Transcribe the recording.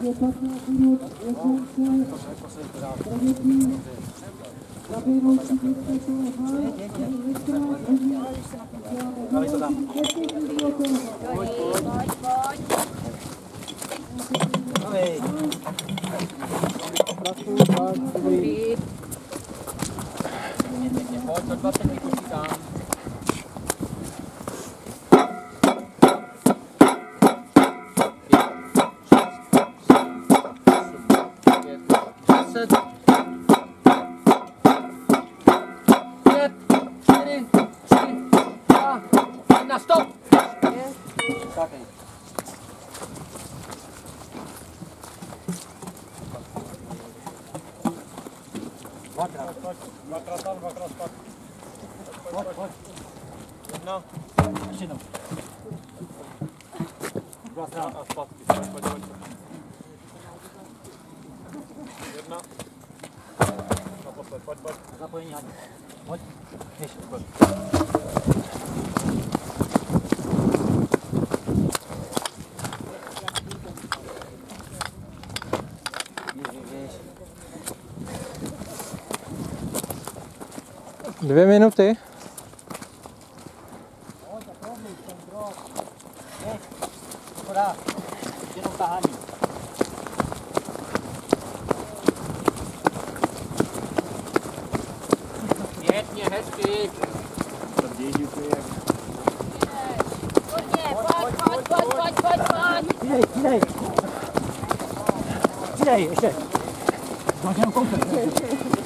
je 15 minut dokonce provedení zabijoucí výsledku H, jedenáct hodin, uděláme hodinky 10 minut Pojď, pojď, pojď. Hej. Pracuji, pracuji. Pojď, do 20 minut. двадцать, пять, четыре, три, два, на стоп! Matratar, matratar. What, what? No. Машина. Раз, два, спать, спать, спать. Jedna. Naposled, pojď, pojď. Zapojení hadí. Pojď. Běž, pojď. Dvě minuty. Jenom tahání. Кидай, кидай. Кидай, кидай. Можем комплекс.